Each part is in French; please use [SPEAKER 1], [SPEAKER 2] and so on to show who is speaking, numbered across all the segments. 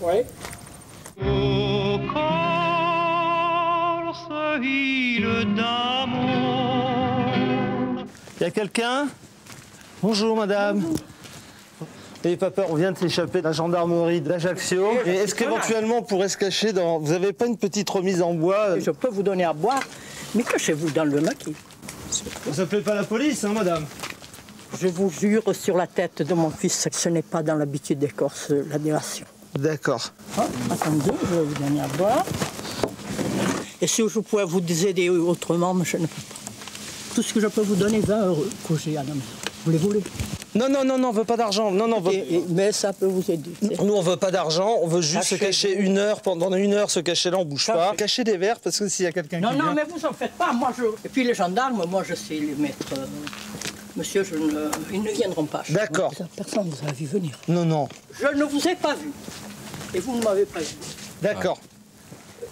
[SPEAKER 1] Oui.
[SPEAKER 2] Il y a quelqu'un? Bonjour madame. N'ayez pas peur, on vient de s'échapper de la gendarmerie d'Ajaccio. Et est-ce qu'éventuellement on pourrait se cacher dans... Vous n'avez pas une petite remise en bois?
[SPEAKER 1] Je peux vous donner à boire, mais cachez-vous dans le maquis.
[SPEAKER 2] Vous appelez pas la police, hein madame
[SPEAKER 1] Je vous jure sur la tête de mon fils que ce n'est pas dans l'habitude des Corses la délation.
[SPEAKER 2] D'accord.
[SPEAKER 1] Ah, attendez, je vais vous donner à boire. Et si je pouvais vous aider autrement, mais je ne peux pas. Tout ce que je peux vous donner, 20 euros que j'ai à la maison. Vous les voulez
[SPEAKER 2] Non, non, non, non, on veut pas d'argent. Non, non, veut-
[SPEAKER 1] Mais ça peut vous aider.
[SPEAKER 2] Nous, on veut pas d'argent, on veut juste se cacher une heure, pendant une heure, se cacher là, on bouge pas. Cacher des verres, parce que s'il y a quelqu'un
[SPEAKER 1] Non,
[SPEAKER 2] qui
[SPEAKER 1] non,
[SPEAKER 2] vient...
[SPEAKER 1] mais vous en faites pas. Moi, je... Et puis les gendarmes, moi, je sais les mettre. euh, Monsieur, je ne... ils ne viendront pas.
[SPEAKER 2] D'accord.
[SPEAKER 1] Personne ne vous a vu venir.
[SPEAKER 2] Non, non,
[SPEAKER 1] Je ne vous ai pas vu. Et vous ne m'avez pas vu.
[SPEAKER 2] d'accord.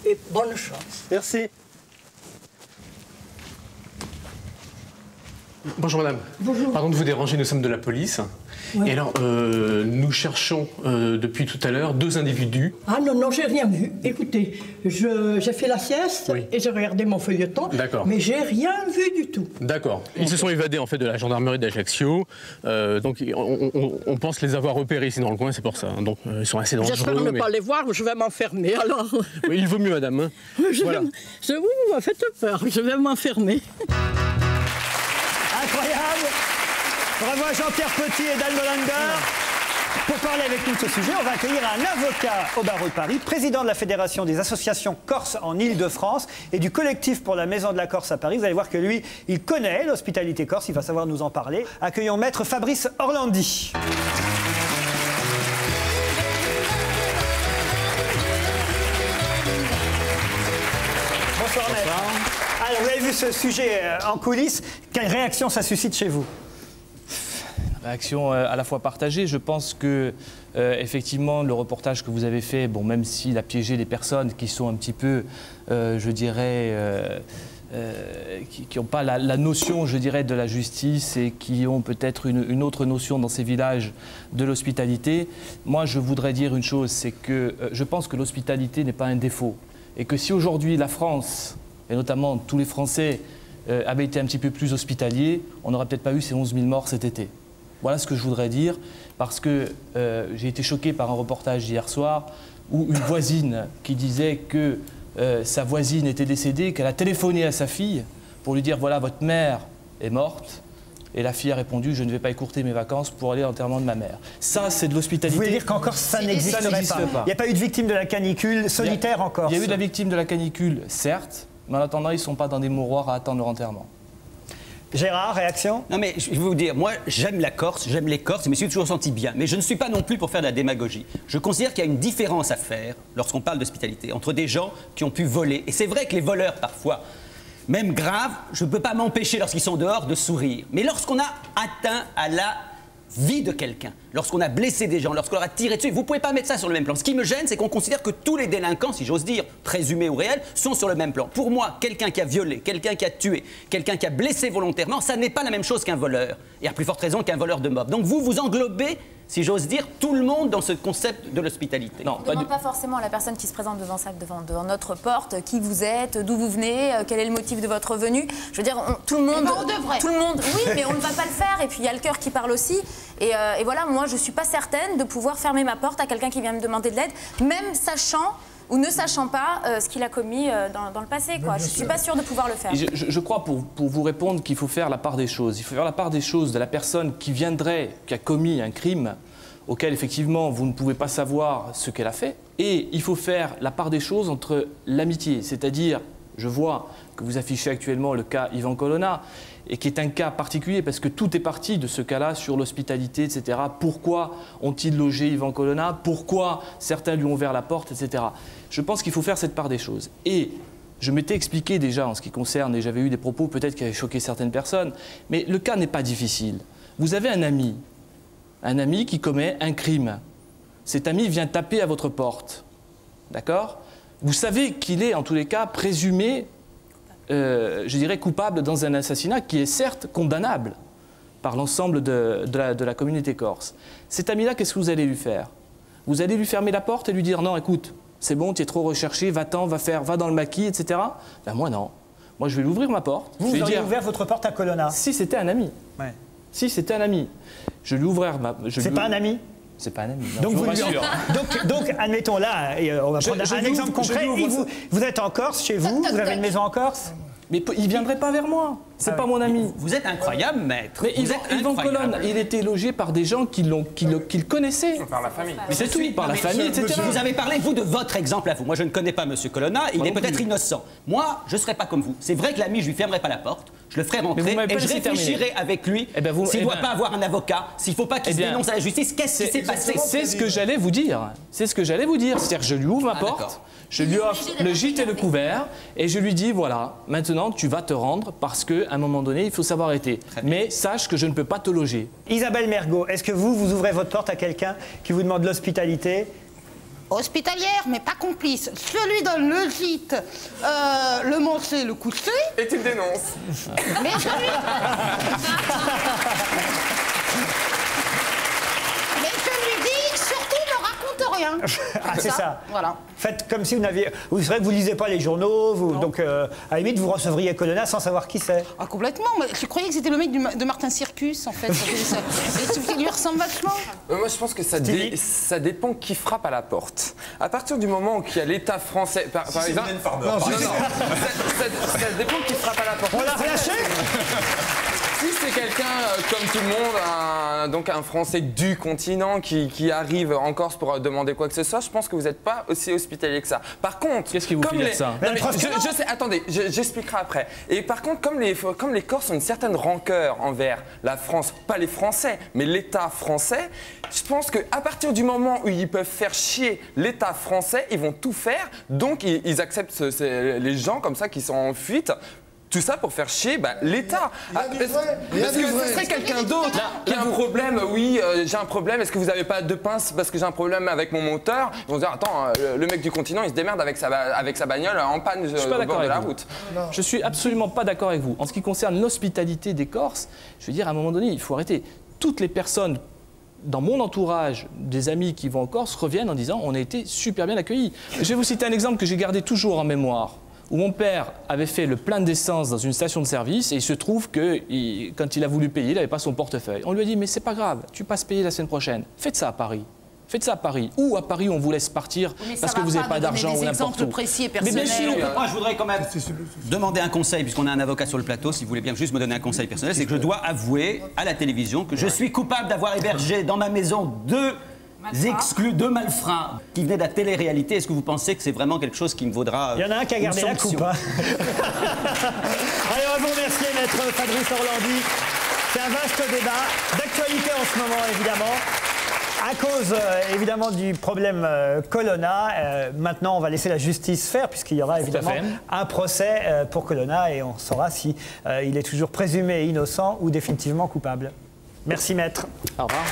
[SPEAKER 1] Et bonne chance.
[SPEAKER 2] Merci.
[SPEAKER 3] Bonjour madame.
[SPEAKER 1] Bonjour.
[SPEAKER 3] Pardon de vous déranger, nous sommes de la police. Et alors, euh, nous cherchons euh, depuis tout à l'heure deux individus.
[SPEAKER 1] Ah non, non, j'ai rien vu. Écoutez, je- j'ai fait la sieste
[SPEAKER 3] Oui.
[SPEAKER 1] et j'ai regardé mon feuilleton.
[SPEAKER 3] D'accord.
[SPEAKER 1] Mais j'ai rien vu du tout.
[SPEAKER 3] D'accord. Ils se sont évadés en fait de la gendarmerie d'Ajaccio. Euh, donc on, on- on pense les avoir repérés ici dans le coin, c'est pour ça. Donc euh, ils sont assez dangereux.
[SPEAKER 1] J'espère ne
[SPEAKER 3] mais-
[SPEAKER 1] pas les voir, je vais m'enfermer. Alors,
[SPEAKER 3] Oui, il vaut mieux madame. hein.
[SPEAKER 1] je
[SPEAKER 3] Voilà.
[SPEAKER 1] vais, je- vous vous faites peur, je vais m'enfermer.
[SPEAKER 4] Incroyable Bravo à Jean-Pierre Petit et Dan Molander. Pour parler avec nous de ce sujet, on va accueillir un avocat au barreau de Paris, président de la Fédération des associations corses en Ile-de-France et du collectif pour la Maison de la Corse à Paris. Vous allez voir que lui, il connaît l'hospitalité corse, il va savoir nous en parler. Accueillons maître Fabrice Orlandi. Bonsoir maître. Alors vous avez vu ce sujet euh, en coulisses, quelle réaction ça suscite chez vous?
[SPEAKER 5] Réaction euh, à la fois partagée. Je pense que, euh, effectivement, le reportage que vous avez fait, bon, même s'il a piégé des personnes qui sont un petit peu, euh, je dirais, qui n'ont pas la, notion, je dirais, de la justice et qui ont peut-être une, autre notion dans ces villages de l'hospitalité. Moi, je voudrais dire une chose, c'est que je pense que l'hospitalité n'est pas un défaut. Et que si aujourd'hui la France, et notamment tous les Français, avaient été un petit peu plus hospitaliers, on n'aurait peut-être pas eu ces 11 000 morts cet été. Voilà ce que je voudrais dire, parce que euh, j'ai été choqué par un reportage hier soir où une voisine qui disait que euh, sa voisine était décédée, qu'elle a téléphoné à sa fille pour lui dire voilà, votre mère est morte. Et la fille a répondu je ne vais pas écourter mes vacances pour aller à l'enterrement de ma mère. Ça, c'est de
[SPEAKER 4] Vous
[SPEAKER 5] l'hospitalité.
[SPEAKER 4] voulez dire qu'encore ça
[SPEAKER 5] n'existe
[SPEAKER 4] pas
[SPEAKER 5] pas.
[SPEAKER 4] Il n'y a pas eu de victime de la canicule solitaire encore
[SPEAKER 5] Il y a eu de la victime de la canicule, certes, mais en attendant, ils ne sont pas dans des mouroirs à attendre leur enterrement.
[SPEAKER 4] Gérard, réaction?
[SPEAKER 6] Non mais je vais vous dire, moi j'aime la Corse, j'aime les Corses, je me suis toujours senti bien. Mais je ne suis pas non plus pour faire de la démagogie. Je considère qu'il y a une différence à faire lorsqu'on parle d'hospitalité entre des gens qui ont pu voler. Et c'est vrai que les voleurs parfois, même graves, je ne peux pas m'empêcher lorsqu'ils sont dehors de sourire. Mais lorsqu'on a atteint à la vie de quelqu'un, lorsqu'on a blessé des gens, lorsqu'on leur a tiré dessus, vous ne pouvez pas mettre ça sur le même plan. Ce qui me gêne, c'est qu'on considère que tous les délinquants, si j'ose dire, présumés ou réels, sont sur le même plan. Pour moi, quelqu'un qui a violé, quelqu'un qui a tué, quelqu'un qui a blessé volontairement, ça n'est pas la même chose qu'un voleur. Et à plus forte raison qu'un voleur de mob. Donc vous, vous englobez, si j'ose dire, tout le monde dans ce concept de l'hospitalité.
[SPEAKER 5] Non,
[SPEAKER 7] On ne
[SPEAKER 5] pas du...
[SPEAKER 7] demande pas forcément à la personne qui se présente devant, ça, devant, devant notre porte qui vous êtes, d'où vous venez, euh, quel est le motif de votre venue. Je veux dire, on- tout le monde.
[SPEAKER 8] ben, on devrait.
[SPEAKER 7] Tout le monde, oui, mais on ne va pas le faire. Et puis il y a le cœur qui parle aussi. Et, euh, et voilà, moi, je ne suis pas certaine de pouvoir fermer ma porte à quelqu'un qui vient me demander de l'aide, même sachant ou ne sachant pas euh, ce qu'il a commis euh, dans, dans le passé. Quoi. Je ne suis pas sûre de pouvoir le faire.
[SPEAKER 5] Je crois, pour, pour vous répondre, qu'il faut faire la part des choses. Il faut faire la part des choses de la personne qui viendrait, qui a commis un crime auquel, effectivement, vous ne pouvez pas savoir ce qu'elle a fait. Et il faut faire la part des choses entre l'amitié, c'est-à-dire, je vois que vous affichez actuellement le cas Ivan Colonna, et qui est un cas particulier parce que tout est parti de ce cas-là sur l'hospitalité, etc. Pourquoi ont-ils logé Ivan Colonna? Pourquoi certains lui ont ouvert la porte, etc. Je pense qu'il faut faire cette part des choses. Et je m'étais expliqué déjà en ce qui concerne, et j'avais eu des propos peut-être qui avaient choqué certaines personnes, mais le cas n'est pas difficile. Vous avez un ami, un ami qui commet un crime. Cet ami vient taper à votre porte. D'accord? Vous savez qu'il est, en tous les cas, présumé, euh, je dirais, coupable dans un assassinat qui est certes condamnable par l'ensemble de, de la, de la communauté corse. Cet ami-là, qu'est-ce que vous allez lui faire? Vous allez lui fermer la porte et lui dire non, écoute, c'est bon, tu es trop recherché, va-t'en, va faire, va dans le maquis, etc. Ben moi non. Moi je vais lui ouvrir ma porte.
[SPEAKER 4] Vous,
[SPEAKER 5] je vais
[SPEAKER 4] vous
[SPEAKER 5] lui
[SPEAKER 4] auriez
[SPEAKER 5] dire
[SPEAKER 4] ouvert votre porte à Colonna
[SPEAKER 5] si c'était un ami.
[SPEAKER 4] Ouais.
[SPEAKER 5] Si c'était un ami, je lui ouvrir ma. je
[SPEAKER 4] C'est
[SPEAKER 5] lui-
[SPEAKER 4] pas un ami
[SPEAKER 5] C'est pas un ami. non,
[SPEAKER 4] donc, vous donc, donc, admettons là, et, euh, on va
[SPEAKER 5] Je-
[SPEAKER 4] prendre
[SPEAKER 5] je
[SPEAKER 4] un exemple concret. vous êtes en Corse, chez vous, vous avez une maison en Corse
[SPEAKER 5] Mais il viendrait pas vers moi. C'est
[SPEAKER 4] Ah
[SPEAKER 5] pas
[SPEAKER 4] oui.
[SPEAKER 5] mon ami.
[SPEAKER 6] Vous êtes incroyable, maître.
[SPEAKER 5] Mais
[SPEAKER 6] vous
[SPEAKER 5] Yvan, Yvan. Colonne, il était logé par des gens qui, l'ont, qui, le, qui le connaissaient.
[SPEAKER 8] Par la famille.
[SPEAKER 5] Mais c'est tout, par la famille,
[SPEAKER 6] monsieur-. Vous avez parlé, vous, de votre exemple à vous. Moi, je ne connais pas Monsieur Colonna. Il
[SPEAKER 5] Moi
[SPEAKER 6] est peut-être innocent. Moi, je ne serais pas comme vous. C'est vrai que l'ami, je lui fermerai pas la porte. Je le ferai rentrer
[SPEAKER 5] vous m'avez
[SPEAKER 6] et je réfléchirai avec lui
[SPEAKER 5] Eh ben,
[SPEAKER 6] s'il
[SPEAKER 5] eh
[SPEAKER 6] ne doit
[SPEAKER 5] ben-
[SPEAKER 6] pas avoir un avocat, s'il ne faut pas qu'il
[SPEAKER 5] Eh
[SPEAKER 6] se dénonce à la justice. Qu'est-ce qui s'est passé
[SPEAKER 5] C'est ce que j'allais vous dire. C'est ce que j'allais vous dire. C'est-à-dire que je lui ouvre ma
[SPEAKER 6] Ah,
[SPEAKER 5] porte, je lui offre le gîte et le couvert, et je lui dis voilà, maintenant tu vas te rendre parce qu'à un moment donné, il faut savoir arrêter. Mais sache que je ne peux pas te loger.
[SPEAKER 4] Isabelle Mergot, est-ce que vous, vous ouvrez votre porte à quelqu'un qui vous demande l'hospitalité
[SPEAKER 9] Hospitalière, mais pas complice. Je lui donne le gîte, euh, le manger, le coucher,
[SPEAKER 8] Et tu le dénonces.
[SPEAKER 9] mais je lui... mais je lui dis, surtout ne raconte rien.
[SPEAKER 4] Ah, c'est ça.
[SPEAKER 9] Voilà.
[SPEAKER 4] Faites comme si vous n'aviez. Vous savez que vous lisez pas les journaux, vous, donc euh, à la limite vous recevriez Colonna sans savoir qui c'est.
[SPEAKER 9] Ah, complètement. mais Je croyais que c'était le mec du Ma- de Martin Circus, en fait. Il lui ressemble vachement.
[SPEAKER 8] Euh, Moi, je pense que ça,
[SPEAKER 4] Stevie
[SPEAKER 8] dé- ça dépend qui frappe à la porte. À partir du moment où il y a l'État français, par, par exemple. Non, non, ça, ça- ça dépend qui frappe à la porte.
[SPEAKER 4] On l'a relâché
[SPEAKER 8] Si c'est quelqu'un euh, comme tout le monde, un, donc un Français du continent qui, qui arrive en Corse pour euh, demander quoi que ce soit, je pense que vous n'êtes pas aussi hospitalier que ça. Par contre,
[SPEAKER 5] Qu'est-ce qui vous
[SPEAKER 8] comme
[SPEAKER 5] fait dire
[SPEAKER 8] les-
[SPEAKER 5] ça?
[SPEAKER 8] Non,
[SPEAKER 4] Mais
[SPEAKER 8] je, sais, attendez, je- j'expliquerai après. Et par contre, comme les, comme les Corses ont une certaine rancœur envers la France, pas les Français, mais l'État français, je pense qu'à partir du moment où ils peuvent faire chier l'État français, ils vont tout faire. Donc ils, ils acceptent ce- ce- les gens comme ça qui sont en fuite. Tout ça pour faire chier bah, l'État. Ah, parce parce que ce serait quelqu'un d'autre qui a un problème. Oui, euh, j'ai un problème. Est-ce que vous n'avez pas de pince parce que j'ai un problème avec mon moteur? Ils vont se dire attends, euh, le mec du continent, il se démerde avec sa, ba- avec sa bagnole en panne
[SPEAKER 5] Je suis
[SPEAKER 8] euh,
[SPEAKER 5] pas
[SPEAKER 8] au
[SPEAKER 5] d'accord
[SPEAKER 8] bord de
[SPEAKER 5] avec
[SPEAKER 8] la
[SPEAKER 5] vous.
[SPEAKER 8] route.
[SPEAKER 5] Je suis absolument pas d'accord avec vous. En ce qui concerne l'hospitalité des Corses, je veux dire, à un moment donné, il faut arrêter. Toutes les personnes dans mon entourage, des amis qui vont en Corse, reviennent en disant on a été super bien accueillis. Je vais vous citer un exemple que j'ai gardé toujours en mémoire. Où mon père avait fait le plein d'essence dans une station de service et il se trouve que il- quand il a voulu payer, il n'avait pas son portefeuille. On lui a dit mais c'est pas grave, tu passes payer la semaine prochaine. Faites ça à Paris. Faites ça à Paris. Ou à Paris, on vous laisse partir parce que vous n'avez pas d'argent ou n'importe où.
[SPEAKER 9] précis et
[SPEAKER 5] Mais bien sûr,
[SPEAKER 6] Moi, je voudrais quand même demander un conseil, puisqu'on a un avocat sur le plateau, si vous voulez bien juste me donner un conseil personnel, c'est que je dois avouer à la télévision que je suis coupable d'avoir hébergé dans ma maison deux exclus, deux malfrats qui venaient de la télé-réalité. Est-ce que vous pensez que c'est vraiment quelque chose qui me vaudra
[SPEAKER 4] Il y en a un qui a
[SPEAKER 6] une
[SPEAKER 4] gardé la
[SPEAKER 6] sanction
[SPEAKER 4] coupe. hein. Allez, on va vous remercier, maître Fabrice Orlandi. C'est un vaste débat d'actualité en ce moment, évidemment. À cause euh, évidemment du problème euh, Colonna, euh, maintenant on va laisser la justice faire puisqu'il y aura évidemment un procès euh, pour Colonna et on saura si euh, il est toujours présumé innocent ou définitivement coupable. Merci maître.
[SPEAKER 5] Au revoir.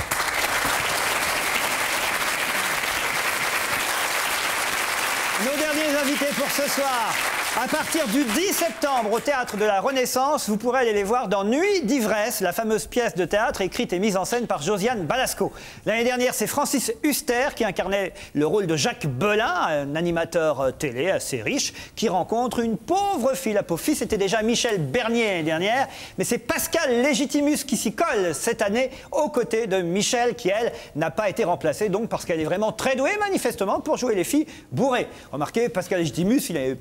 [SPEAKER 4] Nos derniers invités pour ce soir. À partir du 10 septembre au Théâtre de la Renaissance, vous pourrez aller les voir dans Nuit d'ivresse, la fameuse pièce de théâtre écrite et mise en scène par Josiane Balasco. L'année dernière, c'est Francis Huster qui incarnait le rôle de Jacques Belin, un animateur euh, télé assez riche, qui rencontre une pauvre fille. La pauvre fille, c'était déjà Michel Bernier l'année dernière, mais c'est Pascal Légitimus qui s'y colle cette année aux côtés de Michel, qui elle n'a pas été remplacée, donc parce qu'elle est vraiment très douée manifestement pour jouer les filles bourrées. Remarquez, Pascal Légitimus, il est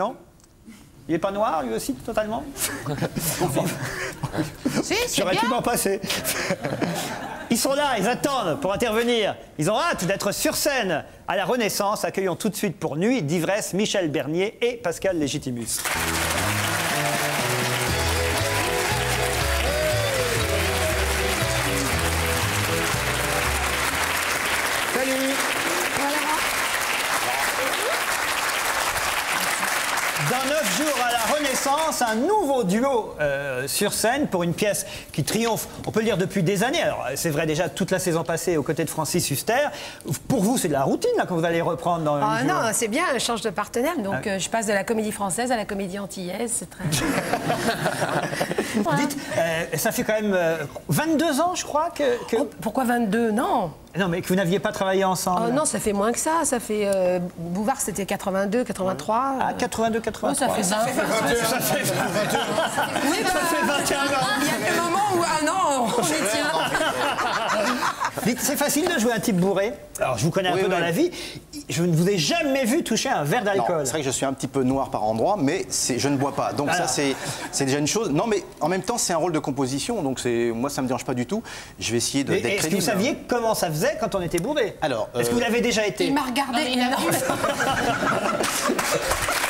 [SPEAKER 4] non Il n'est pas noir, lui aussi, totalement
[SPEAKER 9] Si, c'est
[SPEAKER 4] J'aurais pu
[SPEAKER 9] bien.
[SPEAKER 4] m'en passer. Ils sont là, ils attendent pour intervenir. Ils ont hâte d'être sur scène à la Renaissance. Accueillons tout de suite pour Nuit d'ivresse Michel Bernier et Pascal Légitimus. Un nouveau duo euh, sur scène pour une pièce qui triomphe, on peut le dire, depuis des années. Alors, c'est vrai déjà toute la saison passée aux côtés de Francis Huster. Pour vous, c'est de la routine là, quand vous allez reprendre dans
[SPEAKER 10] Ah non, c'est bien, je change de partenaire. Donc
[SPEAKER 4] Ah.
[SPEAKER 10] euh, je passe de la comédie française à la comédie antillaise. C'est très. Voilà.
[SPEAKER 4] Dites, euh, ça fait quand même euh, 22 ans, je crois, que... que-
[SPEAKER 10] Oh, pourquoi 22 Non
[SPEAKER 4] Non, mais que vous n'aviez pas travaillé ensemble.
[SPEAKER 10] Oh non, ça fait moins que ça. Ça fait. euh, Bouvard, c'était 82, 83.
[SPEAKER 4] Ah, 82, 83.
[SPEAKER 10] Oh, ça fait 20.
[SPEAKER 4] Ça fait 21
[SPEAKER 10] Oui, bah,
[SPEAKER 4] Ça fait 21 ans.
[SPEAKER 10] Il y a des moments où, ah non, on est tient.
[SPEAKER 4] C'est facile de jouer un type bourré. Alors, je vous connais un
[SPEAKER 11] Oui,
[SPEAKER 4] peu
[SPEAKER 11] oui.
[SPEAKER 4] dans la vie. Je ne vous ai jamais vu toucher un verre
[SPEAKER 11] Non,
[SPEAKER 4] d'alcool.
[SPEAKER 11] c'est vrai que je suis un petit peu noir par endroit, mais je ne bois pas. Donc
[SPEAKER 4] Alors.
[SPEAKER 11] ça, c'est c'est déjà une chose. Non, mais en même temps, c'est un rôle de composition, donc c'est moi, ça me dérange pas du tout. Je vais essayer d'être
[SPEAKER 4] Est-ce que vous
[SPEAKER 11] crédible.
[SPEAKER 4] saviez comment ça faisait quand on était bourré?
[SPEAKER 11] Alors,
[SPEAKER 4] Est-ce que
[SPEAKER 11] euh,
[SPEAKER 4] vous l'avez déjà été?
[SPEAKER 10] Il m'a regardé.
[SPEAKER 9] il a
[SPEAKER 10] Non.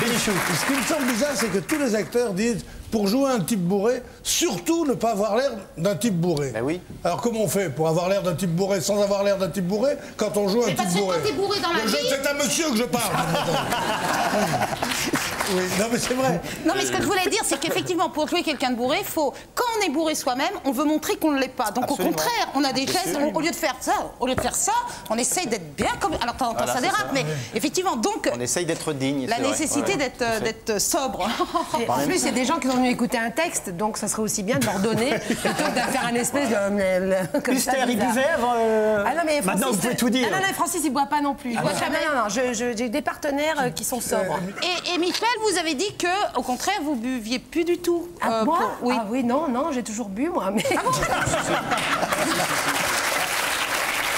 [SPEAKER 4] Bénichou.
[SPEAKER 12] Ce qui me semble bizarre, c'est que tous les acteurs disent pour jouer un type bourré, surtout ne pas avoir l'air d'un type bourré.
[SPEAKER 11] Ben oui.
[SPEAKER 12] Alors comment on fait pour avoir l'air d'un type bourré sans avoir l'air d'un type bourré quand on joue un
[SPEAKER 9] Mais
[SPEAKER 12] type
[SPEAKER 9] parce que
[SPEAKER 12] bourré
[SPEAKER 9] t'es bourré dans la
[SPEAKER 12] Je-
[SPEAKER 9] vie-
[SPEAKER 12] C'est un monsieur que je parle. oui, non mais c'est vrai.
[SPEAKER 9] Non, mais ce que je voulais dire, c'est qu'effectivement, pour jouer quelqu'un de bourré, faut, quand on est bourré soi-même, on veut montrer qu'on ne l'est pas. Donc,
[SPEAKER 11] Absolument.
[SPEAKER 9] au contraire, on a des gestes, on- au lieu de faire ça, au lieu de faire ça, on essaye d'être bien comme. Alors, de temps en temps,
[SPEAKER 11] Voilà,
[SPEAKER 9] ça dérape,
[SPEAKER 11] ça.
[SPEAKER 9] mais effectivement, donc,
[SPEAKER 11] On essaye d'être digne.
[SPEAKER 9] la nécessité
[SPEAKER 11] Ouais.
[SPEAKER 9] d'être euh, d'être sobre.
[SPEAKER 10] Et en plus, il y a des gens qui sont venus écouter un texte, donc ça serait aussi bien de leur donner plutôt que de faire un espèce de. comme ça,
[SPEAKER 4] Huster, il buvait avant. euh,
[SPEAKER 10] Ah non, mais Francis,
[SPEAKER 4] Maintenant, vous pouvez tout dire.
[SPEAKER 10] Ah non, non, Francis, il boit pas non plus. Il boit jamais. Non, non, je- j'ai des partenaires euh, qui sont sobres.
[SPEAKER 9] Et, et Michel, vous avez dit que, au contraire, vous buviez plus du tout.
[SPEAKER 10] Ah,
[SPEAKER 9] Euh,
[SPEAKER 10] moi
[SPEAKER 9] pour- oui.
[SPEAKER 10] Ah oui, non, non, j'ai toujours bu, moi. Mais...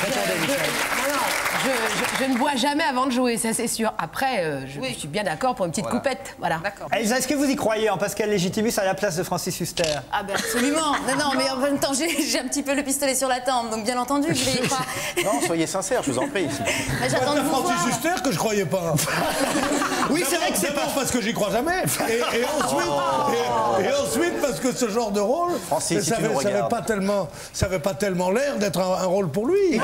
[SPEAKER 4] Répondez, Michel.
[SPEAKER 10] Non, non, je, je- je ne bois jamais avant de jouer, ça c'est sûr. Après, euh, je,
[SPEAKER 9] Oui.
[SPEAKER 10] je suis bien d'accord pour une petite coupette. Voilà.
[SPEAKER 9] D'accord.
[SPEAKER 4] Elsa, est-ce que vous y croyez en Pascal Légitimus à la place de Francis Huster?
[SPEAKER 7] Ah ben absolument. Non, non, mais en même temps, j'ai un petit peu le pistolet sur la tempe, donc bien entendu, je vais y croire.
[SPEAKER 11] Non, soyez sincères, je vous en prie.
[SPEAKER 7] Mais J'attends de voir.
[SPEAKER 12] Francis Huster que je croyais pas.
[SPEAKER 4] Oui, c'est vrai que c'est
[SPEAKER 12] D'abord parce que j'y crois jamais. Et, et ensuite, et, et ensuite parce que ce genre de rôle,
[SPEAKER 11] Francis,
[SPEAKER 12] ça
[SPEAKER 11] tu nous
[SPEAKER 12] avait, ça avait
[SPEAKER 11] regardes.
[SPEAKER 12] pas tellement, ça avait pas tellement l'air d'être un, un rôle pour lui.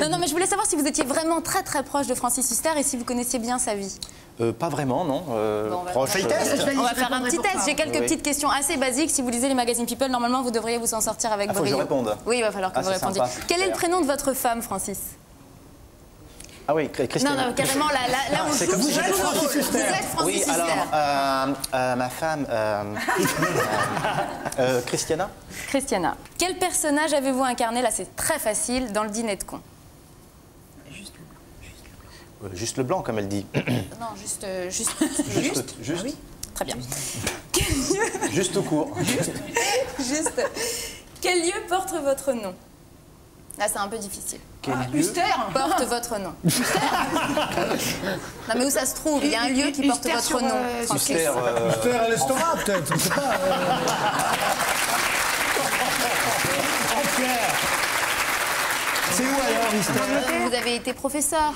[SPEAKER 7] Non, non, mais je voulais savoir si vous étiez vraiment très très proche de Francis Huster et si vous connaissiez bien sa vie.
[SPEAKER 11] Euh, pas vraiment, non. Euh,
[SPEAKER 7] Bon, on va
[SPEAKER 11] proche.
[SPEAKER 7] faire-
[SPEAKER 11] euh,
[SPEAKER 10] vais-
[SPEAKER 7] On va faire un petit test. J'ai quelques
[SPEAKER 11] Oui.
[SPEAKER 7] petites questions assez basiques. Si vous lisez les magazines People, normalement, vous devriez vous en sortir avec
[SPEAKER 11] Ah, faut que je réponde.
[SPEAKER 7] Oui, il va falloir que
[SPEAKER 11] Ah,
[SPEAKER 7] vous répondiez.
[SPEAKER 11] sympa.
[SPEAKER 7] Quel est le prénom de votre femme, Francis?
[SPEAKER 11] Ah oui, Chr-
[SPEAKER 7] Non,
[SPEAKER 11] Christiane.
[SPEAKER 7] non, carrément, là, là, là on
[SPEAKER 11] c'est
[SPEAKER 7] joue vous
[SPEAKER 11] Vous êtes
[SPEAKER 7] Francis Huster.
[SPEAKER 4] Huster.
[SPEAKER 7] Vous êtes Francis
[SPEAKER 11] Oui, alors, euh, euh, ma femme, euh, Christiana?
[SPEAKER 7] Christiana. Quel personnage avez-vous incarné? Là, c'est très facile dans le dîner de con.
[SPEAKER 11] Euh, Juste le blanc, comme elle dit.
[SPEAKER 7] Non, juste. euh, juste,
[SPEAKER 11] Juste, juste,
[SPEAKER 7] Très bien.
[SPEAKER 11] juste au court.
[SPEAKER 7] Juste. Quel lieu porte votre nom? Là, c'est un peu difficile.
[SPEAKER 11] Quel lieu
[SPEAKER 9] Huster
[SPEAKER 7] Porte votre nom. non, mais où ça se trouve? Il y a un lieu qui porte votre
[SPEAKER 10] sur,
[SPEAKER 7] nom.
[SPEAKER 10] euh.
[SPEAKER 11] Huster, euh,
[SPEAKER 12] à l'estomac peut-être, je sais pas. euh.
[SPEAKER 4] C'est où alors, Huster?
[SPEAKER 7] Vous avez été professeur.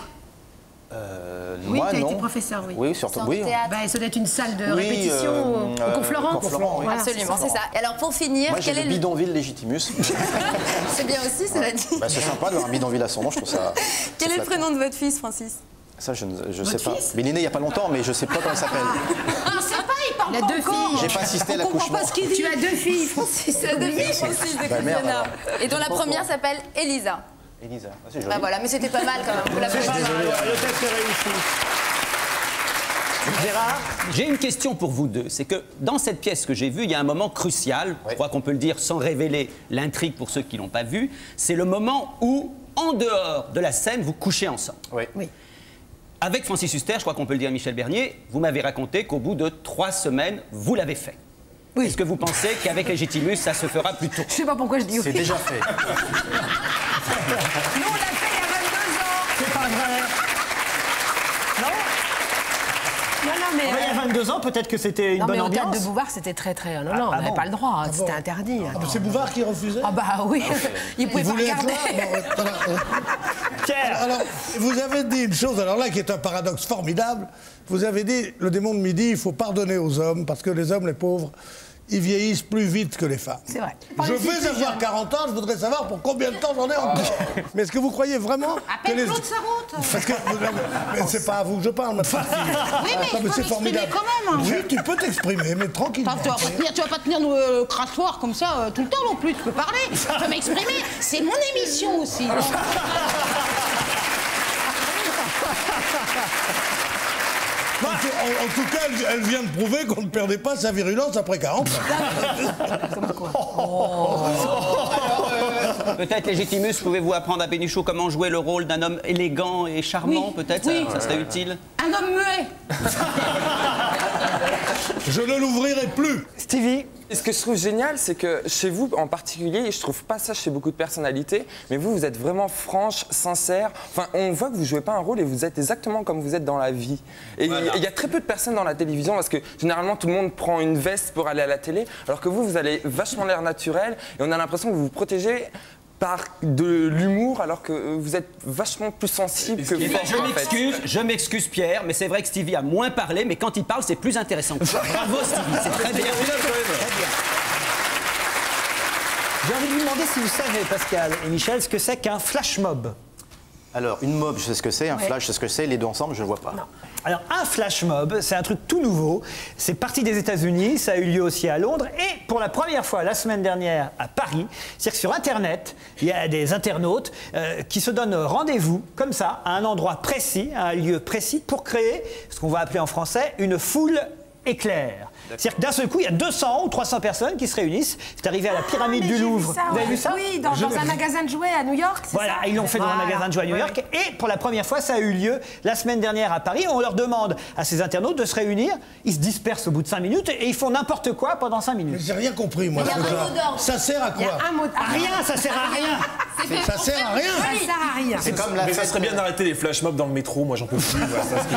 [SPEAKER 11] Euh,
[SPEAKER 10] Oui,
[SPEAKER 11] moi,
[SPEAKER 10] tu as
[SPEAKER 11] non.
[SPEAKER 10] été professeur, oui.
[SPEAKER 11] Oui, surtout, oui.
[SPEAKER 10] Bah, ça doit être une salle de
[SPEAKER 11] Oui,
[SPEAKER 10] répétition
[SPEAKER 11] euh,
[SPEAKER 10] au- au
[SPEAKER 11] euh.
[SPEAKER 10] Voilà,
[SPEAKER 7] Absolument,
[SPEAKER 10] c'est
[SPEAKER 7] ça. Et alors, pour finir,
[SPEAKER 11] Moi, j'ai
[SPEAKER 7] quel est
[SPEAKER 11] le
[SPEAKER 7] le.
[SPEAKER 11] bidonville légitimus.
[SPEAKER 7] C'est bien aussi, cela dit.
[SPEAKER 11] Bah, c'est sympa d'avoir un bidonville à son nom, je trouve ça.
[SPEAKER 7] Quel est le prénom de votre fils, Francis?
[SPEAKER 11] Ça, je ne je sais pas. Mais il est né il n'y a pas longtemps, mais je sais pas comment il s'appelle.
[SPEAKER 9] Il sait pas, il parle
[SPEAKER 10] Il a
[SPEAKER 9] pas
[SPEAKER 10] deux filles.
[SPEAKER 11] J'ai pas assisté à l'accouchement.
[SPEAKER 10] Tu as deux filles, Francis.
[SPEAKER 7] C'est deux filles, Francis, de
[SPEAKER 11] Bah, alors.
[SPEAKER 7] Et dont la
[SPEAKER 11] au
[SPEAKER 7] première s'appelle Elisa.
[SPEAKER 11] Elisa. Ah, c'est joli.
[SPEAKER 7] Bah voilà, mais c'était pas mal quand même. Vous l'avez
[SPEAKER 4] C'est le test est réussi. Gérard
[SPEAKER 6] J'ai une question pour vous deux. C'est que dans cette pièce que j'ai vue, il y a un moment crucial, je crois qu'on peut le dire sans révéler l'intrigue pour ceux qui l'ont pas vu. C'est le moment où, en dehors de la scène, vous couchez ensemble.
[SPEAKER 11] Oui.
[SPEAKER 10] Oui.
[SPEAKER 6] Avec Francis Huster, je crois qu'on peut le dire à Michel Bernier, vous m'avez raconté qu'au bout de trois semaines, vous l'avez fait.
[SPEAKER 10] Oui.
[SPEAKER 6] Est-ce que vous pensez qu'avec Légitimus, ça se fera plus tôt?
[SPEAKER 10] Je sais pas pourquoi je dis
[SPEAKER 11] C'est
[SPEAKER 10] oui.
[SPEAKER 11] déjà fait.
[SPEAKER 10] Nous, on l'a fait il y a 22 ans.
[SPEAKER 4] C'est pas vrai
[SPEAKER 10] Non, non, mais.
[SPEAKER 4] Ouais, Il y a 22 ans, peut-être que c'était une
[SPEAKER 10] Non, mais
[SPEAKER 4] bonne
[SPEAKER 10] théâtre
[SPEAKER 4] ambiance.
[SPEAKER 10] de Bouvard, c'était très, très. Non, non, on
[SPEAKER 4] ah
[SPEAKER 10] n'avait
[SPEAKER 4] bon
[SPEAKER 10] pas le droit. C'était interdit.
[SPEAKER 12] C'est Bouvard qui refusait
[SPEAKER 10] Ah, bah oui. Il pouvait
[SPEAKER 12] Il
[SPEAKER 10] pas
[SPEAKER 12] être
[SPEAKER 10] regarder.
[SPEAKER 12] là bon, voilà.
[SPEAKER 4] Pierre
[SPEAKER 12] Alors, vous avez dit une chose, alors là, qui est un paradoxe formidable. Vous avez dit, le démon de midi, il faut pardonner aux hommes, parce que les hommes, les pauvres, ils vieillissent plus vite que les femmes.
[SPEAKER 10] C'est vrai.
[SPEAKER 12] Je vais avoir 40 ans, je voudrais savoir pour combien de temps j'en ai encore. Mais est-ce que vous croyez vraiment que
[SPEAKER 9] Appelle
[SPEAKER 12] les...
[SPEAKER 9] Claude Sarraute.
[SPEAKER 12] Parce que, mais c'est pas à vous que je parle, ma petite fille.
[SPEAKER 9] Oui, mais je peux
[SPEAKER 12] c'est formidable.
[SPEAKER 9] quand même.
[SPEAKER 12] Oui, tu peux t'exprimer, mais tranquillement.
[SPEAKER 9] Tu, vas pas tenir, tu vas pas tenir le crachoir comme ça euh, tout le temps non plus. Tu peux parler, tu peux m'exprimer. C'est mon émission aussi.
[SPEAKER 12] En, tout- en- en tout cas, elle, elle vient de prouver qu'on ne perdait pas sa virulence après 40 ans.
[SPEAKER 6] Peut-être, Légitimus, pouvez-vous apprendre à Bénichou comment jouer le rôle d'un homme élégant et charmant,
[SPEAKER 9] Oui.
[SPEAKER 6] peut-être
[SPEAKER 9] Oui.
[SPEAKER 6] ça serait utile.
[SPEAKER 9] Un homme muet.
[SPEAKER 12] Je ne l'ouvrirai plus.
[SPEAKER 4] Stevie
[SPEAKER 8] Et ce que je trouve génial, c'est que chez vous en particulier, et je trouve pas ça chez beaucoup de personnalités, mais vous, vous êtes vraiment franche, sincère. Enfin, on voit que vous jouez pas un rôle et vous êtes exactement comme vous êtes dans la vie. Et et il y a très peu de personnes dans la télévision parce que généralement tout le monde prend une veste pour aller à la télé, alors que vous, vous avez vachement l'air naturel et on a l'impression que vous vous protégez par de l'humour alors que euh, vous êtes vachement plus sensible que fort,
[SPEAKER 6] je m'excuse, je m'excuse Pierre, mais c'est vrai que Stevie a moins parlé, mais quand il parle, c'est plus intéressant. Bravo Stevie, c'est très bien. Très bien.
[SPEAKER 4] J'ai envie de vous demander si vous savez, Pascal et Michel, ce que c'est qu'un flash mob.
[SPEAKER 11] Alors, une mob, je sais ce que c'est, un flash, je sais ce que c'est, les deux ensemble, je ne vois pas.
[SPEAKER 4] Alors, un flash mob, c'est un truc tout nouveau. C'est parti des États-Unis, ça a eu lieu aussi à Londres, et pour la première fois la semaine dernière à Paris, c'est-à-dire que sur Internet, il y a des internautes euh, qui se donnent rendez-vous, comme ça, à un endroit précis, à un lieu précis, pour créer ce qu'on va appeler en français une foule éclair. C'est-à-dire que d'un seul coup, il y a 200 ou 300 personnes qui se réunissent. C'est arrivé à la pyramide
[SPEAKER 10] Ah, mais
[SPEAKER 4] du Louvre.
[SPEAKER 10] ça,
[SPEAKER 4] Vous avez
[SPEAKER 10] ouais.
[SPEAKER 4] vu ça
[SPEAKER 10] Oui, dans, dans un magasin de jouets à New York,
[SPEAKER 4] voilà,
[SPEAKER 10] ça
[SPEAKER 4] ils l'ont fait dans un magasin de jouets à New
[SPEAKER 10] Ouais.
[SPEAKER 4] York. Et pour la première fois, ça a eu lieu la semaine dernière à Paris. On leur demande à ces internautes de se réunir. Ils se dispersent au bout de 5 minutes et ils font n'importe quoi pendant 5 minutes.
[SPEAKER 12] J'ai rien compris, moi.
[SPEAKER 7] Il y a
[SPEAKER 12] ce
[SPEAKER 7] un
[SPEAKER 12] truc-là.
[SPEAKER 7] mot d'ordre.
[SPEAKER 12] Ça sert à quoi
[SPEAKER 10] a un mot de...
[SPEAKER 4] À rien, ça sert à rien.
[SPEAKER 12] Ça sert à rien.
[SPEAKER 10] Ça sert à rien.
[SPEAKER 11] C'est comme la
[SPEAKER 13] Mais ça serait bien d'arrêter les flash mobs dans le métro, moi j'en peux plus. voilà, ça, c'est-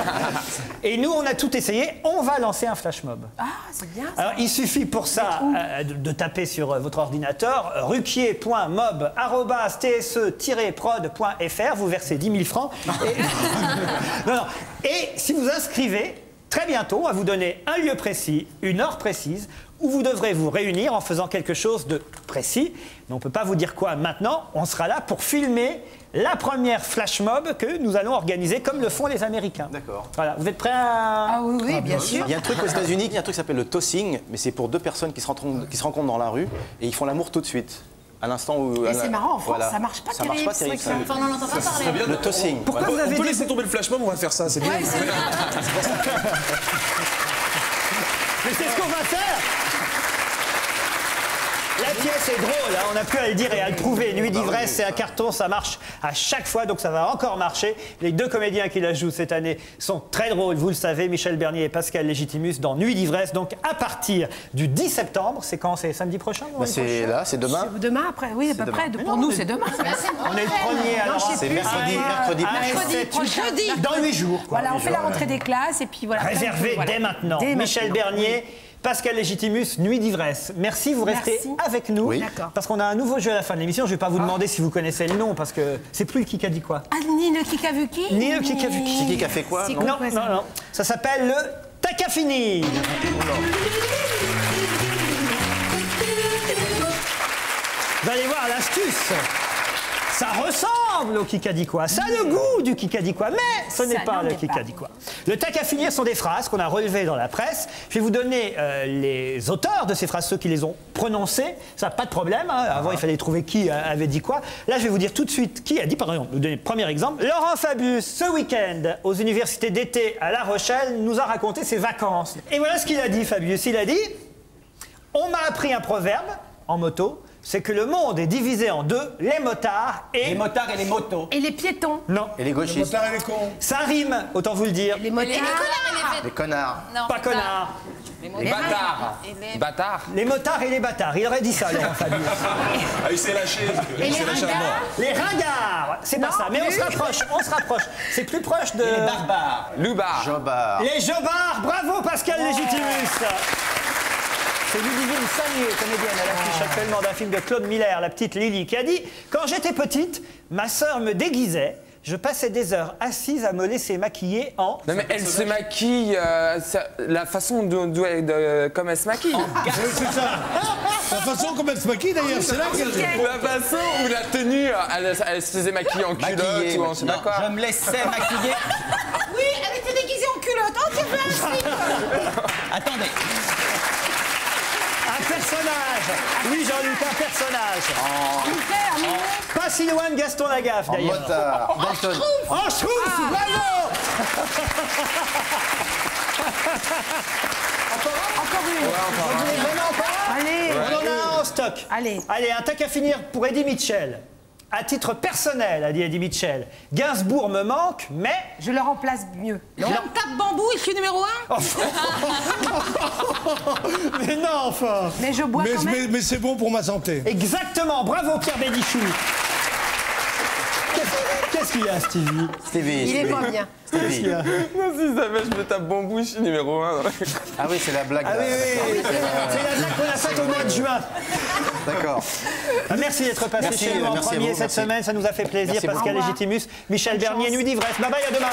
[SPEAKER 4] Et nous, on a tout essayé. On va lancer un flash mob.
[SPEAKER 10] Ah, c'est bien ça.
[SPEAKER 4] Alors, il suffit pour ça euh, de, de taper sur euh, votre ordinateur euh, ruquier.mob.tse-prod.fr. Vous versez 10 000 francs. Et, Non, non. Et si vous inscrivez, très bientôt, on va vous donner un lieu précis, une heure précise, où vous devrez vous réunir en faisant quelque chose de précis. Mais on ne peut pas vous dire quoi maintenant. On sera là pour filmer la première flash mob que nous allons organiser comme le font les Américains.
[SPEAKER 11] D'accord.
[SPEAKER 4] Voilà, vous êtes prêts à...
[SPEAKER 10] Ah oui, oui, bien sûr.
[SPEAKER 11] Il y a un truc aux États-Unis, il y a un truc qui s'appelle le tossing, mais c'est pour deux personnes qui se, rencontrent, qui se rencontrent dans la rue et ils font l'amour tout de suite. À l'instant où. La-
[SPEAKER 10] c'est marrant, en France,
[SPEAKER 11] voilà.
[SPEAKER 10] ça marche pas
[SPEAKER 11] Ça marche
[SPEAKER 10] terrible,
[SPEAKER 11] pas
[SPEAKER 10] ce
[SPEAKER 11] terrible. ça.
[SPEAKER 7] Enfin, on n'en entend pas parler.
[SPEAKER 11] Le tossing.
[SPEAKER 4] Pourquoi
[SPEAKER 11] voilà.
[SPEAKER 4] vous avez
[SPEAKER 13] On peut laisser tomber le flash mob, on va faire ça, c'est bien.
[SPEAKER 10] Ouais, bien.
[SPEAKER 4] Mais c'est ce qu'on va faire La pièce est drôle, hein, on n'a plus à le dire et à le prouver. Nuit d'ivresse, c'est un carton, ça marche à chaque fois, donc ça va encore marcher. Les deux comédiens qui la jouent cette année sont très drôles, vous le savez, Michel Bernier et Pascal Légitimus dans Nuit d'ivresse. Donc à partir du 10 septembre, c'est quand? C'est samedi prochain
[SPEAKER 11] Bah, c'est là, c'est demain.
[SPEAKER 10] Demain après, oui, à peu près. Pour
[SPEAKER 4] non,
[SPEAKER 10] nous, c'est demain.
[SPEAKER 4] On est le premier alors.
[SPEAKER 11] C'est mercredi,
[SPEAKER 10] Ah,
[SPEAKER 11] mercredi.
[SPEAKER 10] Mercredi
[SPEAKER 4] c'est-. Dans 8 jours. quoi.
[SPEAKER 10] Voilà, on fait la rentrée des classes et puis voilà.
[SPEAKER 4] Réservé dès maintenant. Michel. Bernier, Pascal Légitimus, Nuit d'ivresse. Merci, vous restez
[SPEAKER 10] Merci.
[SPEAKER 4] avec nous.
[SPEAKER 11] Oui.
[SPEAKER 10] D'accord.
[SPEAKER 4] Parce qu'on a un nouveau jeu à la fin de l'émission. Je ne vais pas vous demander si vous connaissez le nom parce que c'est plus le qui a dit quoi.
[SPEAKER 10] Ah, ni le qui a vu qui
[SPEAKER 4] Ni le qui a vu qui.
[SPEAKER 11] C'est qui qui a fait quoi non
[SPEAKER 10] quoi,
[SPEAKER 4] Non, non,
[SPEAKER 10] ça
[SPEAKER 4] non. Ça s'appelle le Takafini. Vous allez voir l'astuce. Ça ressemble au Kikadikwa, ça a le goût du Kikadikwa, mais ce n'est pas le. Kikadikwa. Le tac à finir sont des phrases qu'on a relevées dans la presse. Je vais vous donner euh, les auteurs de ces phrases, ceux qui les ont prononcées. Ça, pas de problème. hein. Avant, il fallait trouver qui euh, avait dit quoi. Là, je vais vous dire tout de suite qui a dit, par exemple, vous donner le premier exemple. Laurent Fabius, ce week-end, aux universités d'été à La Rochelle, nous a raconté ses vacances. Et voilà ce qu'il a dit, Fabius. Il a dit On m'a appris un proverbe en moto, c'est que le monde est divisé en deux, les motards et...
[SPEAKER 6] Les motards et les motos.
[SPEAKER 10] Et les piétons.
[SPEAKER 4] Non,
[SPEAKER 11] Et les
[SPEAKER 12] Les
[SPEAKER 11] gauchistes
[SPEAKER 12] motards et les cons.
[SPEAKER 4] ça rime, autant vous le dire.
[SPEAKER 10] Les
[SPEAKER 7] Les
[SPEAKER 10] motards.
[SPEAKER 7] connards et
[SPEAKER 11] Les connards.
[SPEAKER 7] Non,
[SPEAKER 4] Pas
[SPEAKER 7] ça.
[SPEAKER 4] connard.
[SPEAKER 8] Les bâtards.
[SPEAKER 7] Les-
[SPEAKER 8] Bâtards.
[SPEAKER 4] Les motards et les bâtards. Il aurait dit ça, Laurent Fabius.
[SPEAKER 13] Ah, il s'est lâché.
[SPEAKER 10] Et
[SPEAKER 13] Il
[SPEAKER 10] les
[SPEAKER 13] s'est lâché à mort.
[SPEAKER 10] ringards.
[SPEAKER 4] Les ringards, c'est pas ça. Mais on se rapproche, on se rapproche. C'est plus proche de...
[SPEAKER 6] Et les barbares.
[SPEAKER 8] Loubard.
[SPEAKER 11] Jobard.
[SPEAKER 4] Les jobards. Bravo, Pascal Légitimus. C'est Ludivine Sagnier, comédienne à l'affiche actuellement d'un film de Claude Miller, la petite Lily, qui a dit Quand j'étais petite, ma sœur me déguisait. Je passais des heures assise à me laisser maquiller en.
[SPEAKER 8] Non mais elle se maquille, euh, ça- la façon dont, dont elle- de- comme elle se maquille.
[SPEAKER 12] Oui, c'est ça. La façon comme elle se maquille d'ailleurs, c'est là qu'elle.
[SPEAKER 8] Ou la façon ou la tenue, elle, elle se faisait maquiller en culotte
[SPEAKER 11] Maquillée,
[SPEAKER 8] ou en je sais pas quoi.
[SPEAKER 6] je me laissais maquiller.
[SPEAKER 9] Oui, elle était déguisée en culotte. Oh, tu fais un slip.
[SPEAKER 6] Attendez.
[SPEAKER 4] Un personnage Oui, Jean-Luc, un personnage
[SPEAKER 10] mignon.
[SPEAKER 4] Pas si loin de Gaston Lagaffe,
[SPEAKER 11] En
[SPEAKER 4] d'ailleurs.
[SPEAKER 11] motard. Dalton.
[SPEAKER 4] En Schtroumpf, bravo
[SPEAKER 10] Encore une.
[SPEAKER 4] Vous voulez vraiment pas
[SPEAKER 10] Allez.
[SPEAKER 4] On en a un en stock.
[SPEAKER 9] Allez.
[SPEAKER 4] Allez, un tac à finir pour Eddie Mitchell. À titre personnel, a dit Eddie Mitchell, Gainsbourg me manque, mais...
[SPEAKER 10] Je le remplace mieux.
[SPEAKER 9] L'homme tape bambou, il suis numéro un
[SPEAKER 4] Mais non, enfin
[SPEAKER 10] Mais je bois
[SPEAKER 12] Mais,
[SPEAKER 10] quand même.
[SPEAKER 12] mais- mais c'est bon pour ma santé.
[SPEAKER 4] Exactement, bravo Pierre Bénichou Qu'est-ce- qu'il y a, Stevie
[SPEAKER 11] Stevie.
[SPEAKER 10] Il est pas bien.
[SPEAKER 8] Non, si ça va, je me tape bambou, je suis numéro 1.
[SPEAKER 11] Ah oui, c'est la blague.
[SPEAKER 4] Ah oui, oui, c'est la blague qu'on a faite au mois de juin.
[SPEAKER 11] D'accord.
[SPEAKER 4] Ah, Merci d'être passé
[SPEAKER 11] Merci,
[SPEAKER 4] chez nous en premier
[SPEAKER 11] vous,
[SPEAKER 4] cette
[SPEAKER 11] merci.
[SPEAKER 4] semaine, ça nous a fait plaisir.
[SPEAKER 11] Merci
[SPEAKER 4] Pascal. Légitimus, Michel
[SPEAKER 10] Bonne
[SPEAKER 4] Bernier,
[SPEAKER 10] chance.
[SPEAKER 4] Nuit d'ivresse. Bye bye, à demain.